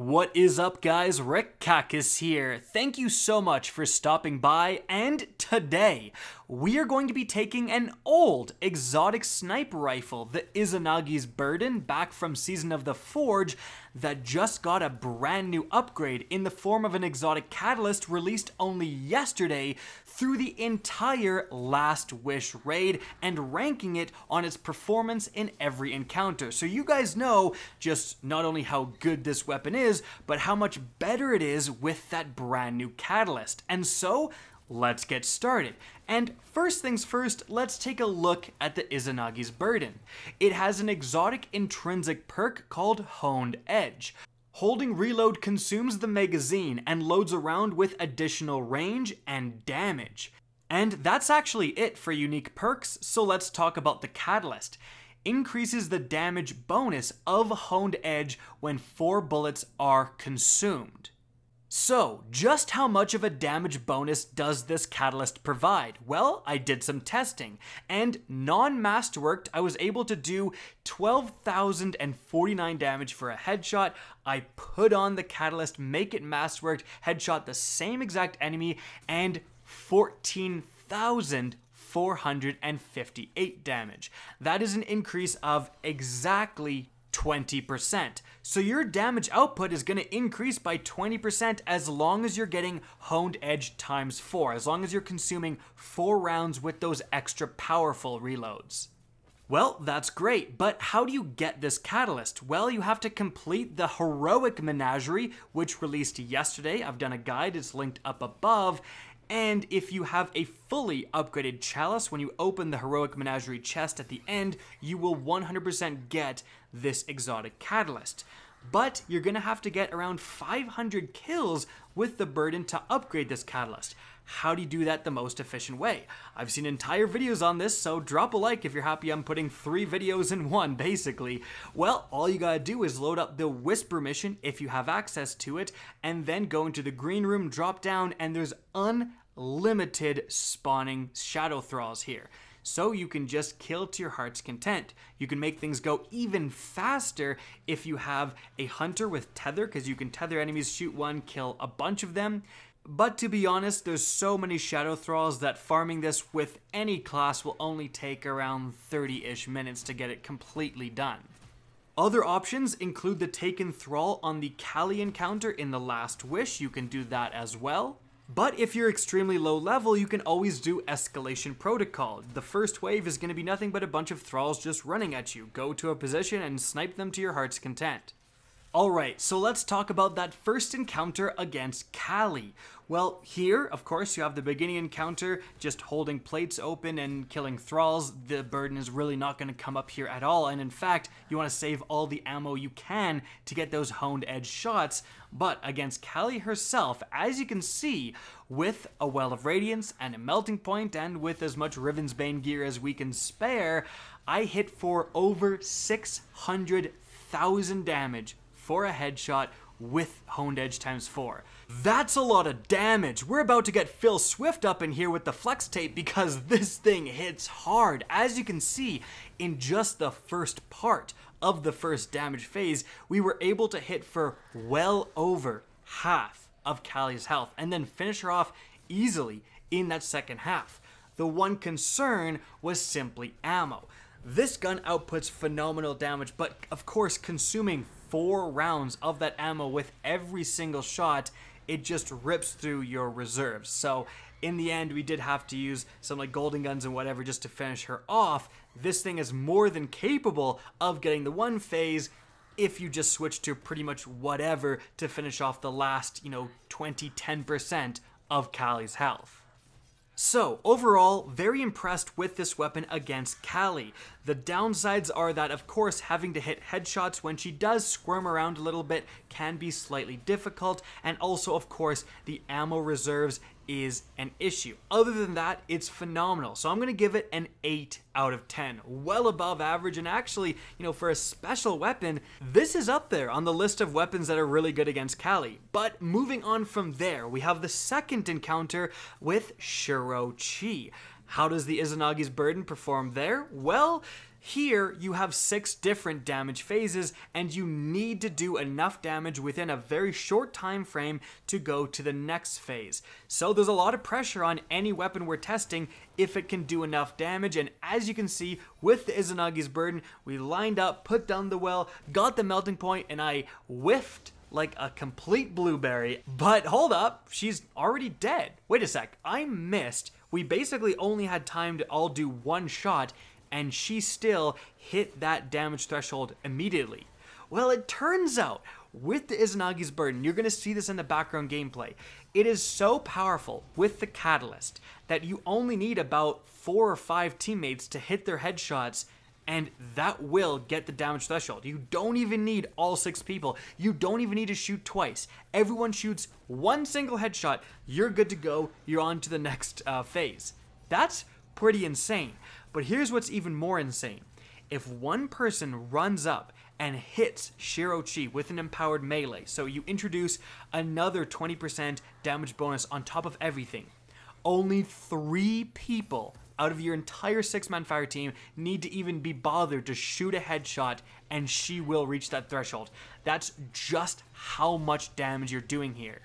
What is up, guys? Rick Kackis here. Thank you so much for stopping by. And today, we are going to be taking an old exotic sniper rifle, the Izanagi's Burden, back from Season of the Forge, that just got a brand new upgrade in the form of an exotic catalyst released only yesterday through the entire Last Wish raid and ranking it on its performance in every encounter. So you guys know just not only how good this weapon is, but how much better it is with that brand new catalyst. And so, let's get started. And first things first, let's take a look at the Izanagi's Burden. It has an exotic intrinsic perk called Honed Edge. Holding reload consumes the magazine and loads around with additional range and damage. And that's actually it for unique perks, so let's talk about the Catalyst. Increases the damage bonus of Honed Edge when 4 bullets are consumed. So, just how much of a damage bonus does this catalyst provide? Well, I did some testing, and non-masterworked, I was able to do 12,049 damage for a headshot. I put on the catalyst, make it masterworked, headshot the same exact enemy, and 14,458 damage. That is an increase of exactly 20%. So your damage output is going to increase by 20% as long as you're getting honed edge times 4, as long as you're consuming 4 rounds with those extra powerful reloads. Well, that's great, but how do you get this catalyst? Well, you have to complete the Heroic Menagerie, which released yesterday. I've done a guide, it's linked up above, and if you have a fully upgraded chalice, when you open the Heroic Menagerie chest at the end, you will 100% get this exotic catalyst. But you're gonna have to get around 500 kills with the burden to upgrade this catalyst. How do you do that the most efficient way? I've seen entire videos on this, so drop a like if you're happy I'm putting three videos in one, basically. Well, all you gotta do is load up the Whisper mission if you have access to it, and then go into the green room, drop down, and there's un limited spawning shadow thralls here. So you can just kill to your heart's content. You can make things go even faster if you have a hunter with tether, because you can tether enemies, shoot one, kill a bunch of them. But to be honest, there's so many Shadow Thralls that farming this with any class will only take around 30-ish minutes to get it completely done. Other options include the Taken Thrall on the Kalli encounter in The Last Wish, you can do that as well. But if you're extremely low level, you can always do Escalation Protocol. The first wave is going to be nothing but a bunch of thralls just running at you. Go to a position and snipe them to your heart's content. Alright, so let's talk about that first encounter against Kalli. Well, here, of course, you have the beginning encounter, just holding plates open and killing thralls. The burden is really not going to come up here at all, and in fact, you want to save all the ammo you can to get those honed edge shots. But against Kalli herself, as you can see, with a Well of Radiance and a Melting Point, and with as much Riven's Bane gear as we can spare, I hit for over 600,000 damage for a headshot with honed edge times 4. That's a lot of damage. We're about to get Phil Swift up in here with the flex tape because this thing hits hard. As you can see, in just the first part of the first damage phase, we were able to hit for well over half of Kalli's health and then finish her off easily in that second half. The one concern was simply ammo. This gun outputs phenomenal damage, but of course consuming four rounds of that ammo with every single shot, it just rips through your reserves. So in the end, we did have to use some like golden guns and whatever just to finish her off. This thing is more than capable of getting the one phase if you just switch to pretty much whatever to finish off the last, you know, 20, 10% of Kalli's health. So, overall, very impressed with this weapon against Kalli. The downsides are that, of course, having to hit headshots when she does squirm around a little bit can be slightly difficult, and also, of course, the ammo reserves is an issue. Other than that, it's phenomenal. So I'm going to give it an 8 out of 10. Well above average, and actually, you know, for a special weapon, this is up there on the list of weapons that are really good against Kalli. But moving on from there, we have the second encounter with Shuro Chi. How does the Izanagi's Burden perform there? Well, Here, you have six different damage phases, and you need to do enough damage within a very short time frame to go to the next phase. So there's a lot of pressure on any weapon we're testing if it can do enough damage, and as you can see, with the Izanagi's Burden, we lined up, put down the well, got the melting point, and I whiffed like a complete blueberry. But hold up, she's already dead. Wait a sec, I missed. We basically only had time to all do one shot, and she still hit that damage threshold immediately. Well, it turns out with the Izanagi's Burden, you're to see this in the background gameplay. It is so powerful with the Catalyst that you only need about four or five teammates to hit their headshots and that will get the damage threshold. You don't even need all six people. You don't even need to shoot twice. Everyone shoots one single headshot. You're good to go. You're on to the next uh, phase. That's pretty insane. But here's what's even more insane. If one person runs up and hits Shuro Chi with an empowered melee, so you introduce another 20% damage bonus on top of everything, only three people out of your entire six man fire team need to even be bothered to shoot a headshot, and she will reach that threshold. That's just how much damage you're doing here.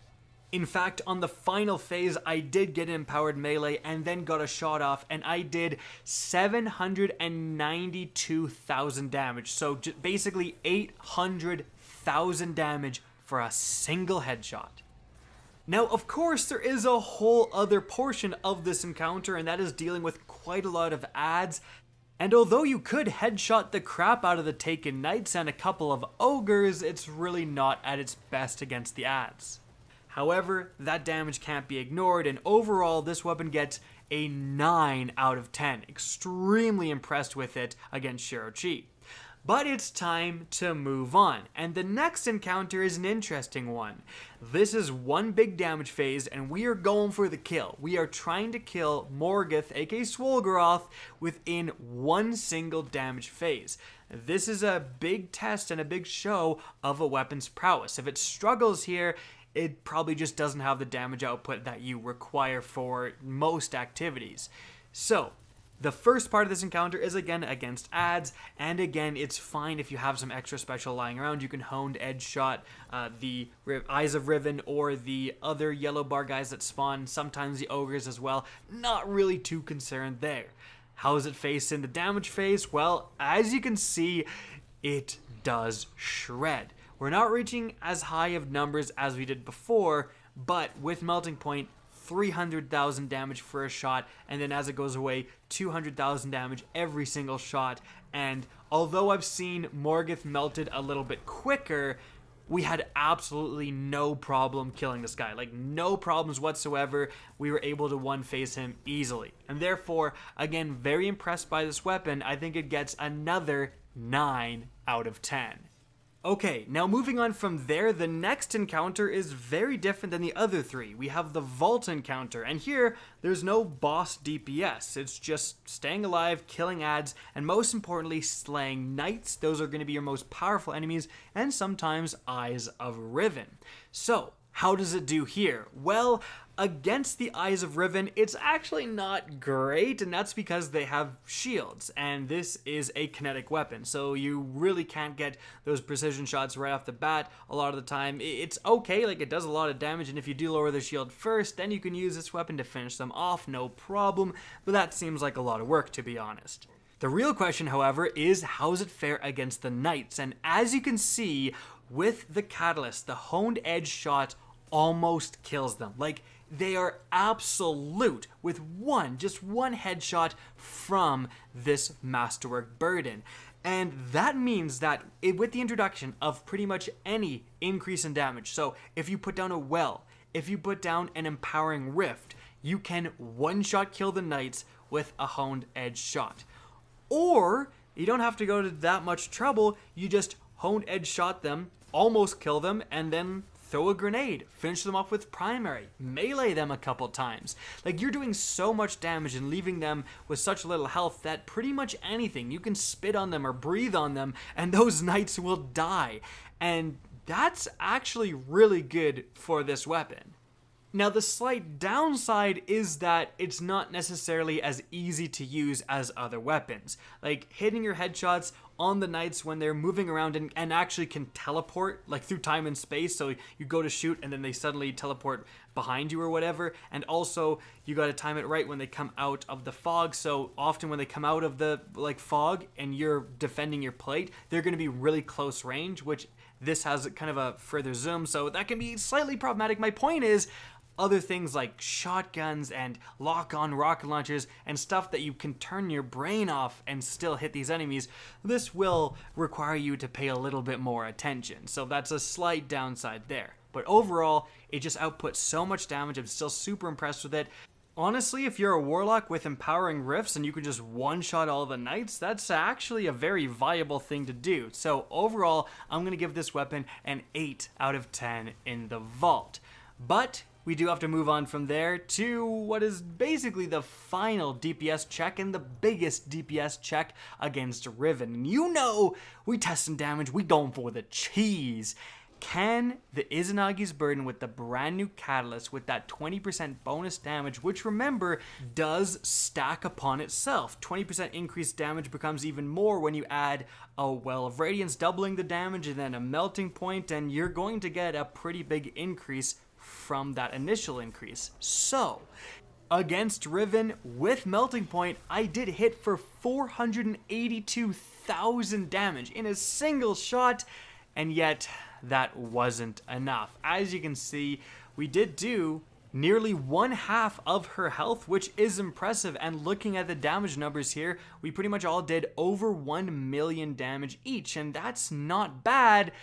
In fact, on the final phase, I did get empowered melee and then got a shot off, and I did 792,000 damage. So basically 800,000 damage for a single headshot. Now, of course, there is a whole other portion of this encounter, and that is dealing with quite a lot of ads. And although you could headshot the crap out of the Taken Knights and a couple of ogres, it's really not at its best against the ads. However, that damage can't be ignored, and overall, this weapon gets a 9 out of 10. Extremely impressed with it against Shuro Chi. But it's time to move on, and the next encounter is an interesting one. This is one big damage phase, and we are going for the kill. We are trying to kill Morgeth, aka Swolgaroth, within one single damage phase. This is a big test and a big show of a weapon's prowess. If it struggles here, it probably just doesn't have the damage output that you require for most activities. So, the first part of this encounter is again against ads, and again, it's fine if you have some extra special lying around. You can honed edge shot uh, the Eyes of Riven or the other yellow bar guys that spawn, sometimes the ogres as well. Not really too concerned there. How is it face in the damage phase? Well, as you can see, it does shred. We're not reaching as high of numbers as we did before, but with Melting Point, 300,000 damage for a shot, and then as it goes away, 200,000 damage every single shot. And although I've seen Morgeth melted a little bit quicker, we had absolutely no problem killing this guy. Like, no problems whatsoever. We were able to one phase him easily. And therefore, again, very impressed by this weapon. I think it gets another 9 out of 10. Okay, now moving on from there, the next encounter is very different than the other three. We have the Vault encounter, and here, there's no boss DPS. It's just staying alive, killing ads, and most importantly, slaying knights. Those are going to be your most powerful enemies, and sometimes Eyes of Riven. So, how does it do here? Well, against the Eyes of Riven, it's actually not great, and that's because they have shields, and this is a kinetic weapon, so you really can't get those precision shots right off the bat a lot of the time. It's okay, like it does a lot of damage, and if you do lower the shield first, then you can use this weapon to finish them off, no problem, but that seems like a lot of work, to be honest. The real question, however, is how does it fare against the Knights? And as you can see, with the Catalyst, the honed edge shot almost kills them. Like, they are absolute with one, just one headshot from this Masterwork Burden. And that means that it, with the introduction of pretty much any increase in damage, so if you put down a well, if you put down an empowering rift, you can one shot kill the knights with a honed edge shot. Or you don't have to go to that much trouble, you just honed edge shot them, almost kill them, and then throw a grenade, finish them off with primary, melee them a couple times. Like you're doing so much damage and leaving them with such little health that pretty much anything, you can spit on them or breathe on them and those knights will die. And that's actually really good for this weapon. Now, the slight downside is that it's not necessarily as easy to use as other weapons. Like, hitting your headshots on the knights when they're moving around and, and actually can teleport, like through time and space. So you go to shoot and then they suddenly teleport behind you or whatever. And also, you got to time it right when they come out of the fog. So often when they come out of the like fog and you're defending your plate, they're going to be really close range, which this has kind of a further zoom. So that can be slightly problematic. My point is, other things like shotguns and lock-on rocket launchers and stuff that you can turn your brain off and still hit these enemies, this will require you to pay a little bit more attention. So that's a slight downside there. But overall, it just outputs so much damage. I'm still super impressed with it. Honestly, if you're a warlock with empowering rifts and you can just one-shot all the knights, that's actually a very viable thing to do. So overall, I'm to give this weapon an 8 out of 10 in the vault. But we do have to move on from there to what is basically the final DPS check and the biggest DPS check against Riven. You know, we testing damage, we going for the cheese. Can the Izanagi's Burden with the brand new Catalyst with that 20% bonus damage, which remember does stack upon itself. 20% increased damage becomes even more when you add a Well of Radiance, doubling the damage, and then a Melting Point, and you're going to get a pretty big increase from that initial increase. So, against Riven with Melting Point, I did hit for 482,000 damage in a single shot, and yet that wasn't enough. As you can see, we did do nearly one half of her health, which is impressive. And looking at the damage numbers here, we pretty much all did over 1 million damage each, and that's not bad,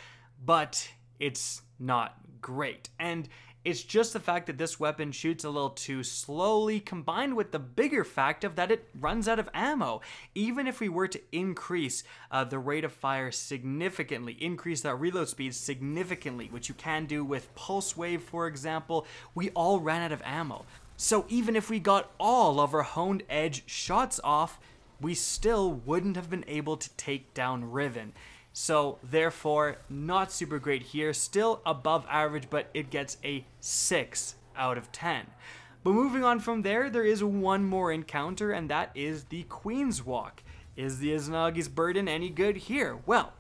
but it's not great. And it's just the fact that this weapon shoots a little too slowly, combined with the bigger fact of that it runs out of ammo. Even if we were to increase uh, the rate of fire significantly, increase that reload speed significantly, which you can do with Pulse Wave, for example, we all ran out of ammo. So even if we got all of our honed edge shots off, we still wouldn't have been able to take down Riven. So therefore, not super great here. Still above average, but it gets a 6 out of 10. But moving on from there, there is one more encounter, and that is the Queen's Walk. Is the Izanagi's Burden any good here? Well,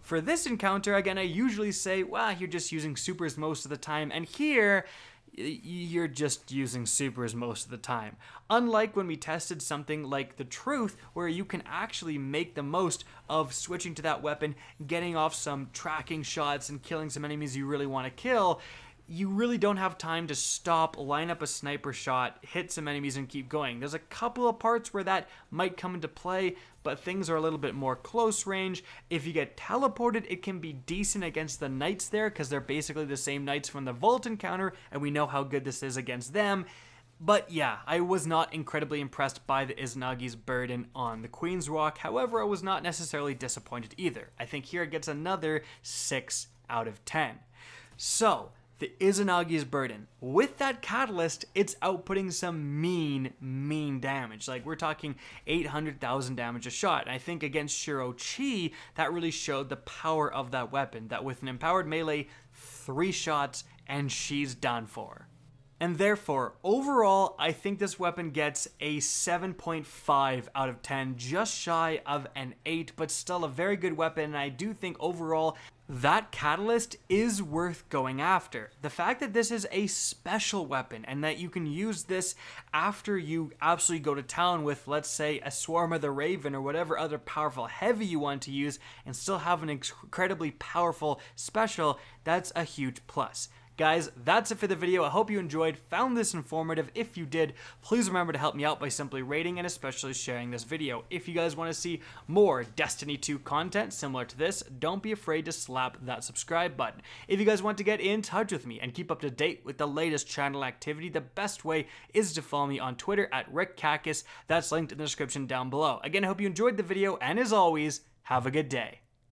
for this encounter, again, I usually say, well, you're just using supers most of the time, and here, you're just using supers most of the time. Unlike when we tested something like the truth, where you can actually make the most of switching to that weapon, getting off some tracking shots and killing some enemies you really want to kill, you really don't have time to stop, line up a sniper shot, hit some enemies, and keep going. There's a couple of parts where that might come into play, but things are a little bit more close range. If you get teleported, it can be decent against the knights there, because they're basically the same knights from the Vault encounter, and we know how good this is against them. But yeah, I was not incredibly impressed by the Izanagi's burden on the Queen's Walk. However, I was not necessarily disappointed either. I think here it gets another 6 out of 10. So, the Izanagi's Burden. With that catalyst, it's outputting some mean, mean damage. Like, we're talking 800,000 damage a shot. And I think against Shuro Chi, that really showed the power of that weapon. That with an empowered melee, three shots, and she's done for. And therefore, overall, I think this weapon gets a 7.5 out of 10, just shy of an 8, but still a very good weapon. And I do think overall, that catalyst is worth going after. The fact that this is a special weapon and that you can use this after you absolutely go to town with, let's say, a Swarm of the Raven or whatever other powerful heavy you want to use and still have an incredibly powerful special, that's a huge plus. Guys, that's it for the video. I hope you enjoyed, found this informative. If you did, please remember to help me out by simply rating and especially sharing this video. If you guys want to see more Destiny 2 content similar to this, don't be afraid to slap that subscribe button. If you guys want to get in touch with me and keep up to date with the latest channel activity, the best way is to follow me on Twitter at RickKackis. That's linked in the description down below. Again, I hope you enjoyed the video, and as always, have a good day.